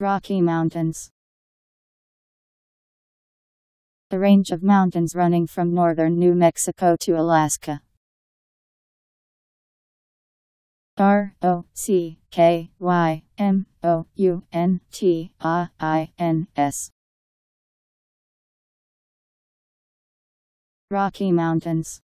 Rocky Mountains. A range of mountains running from northern New Mexico to Alaska. R O C K Y M O U N T A I N S. Rocky Mountains.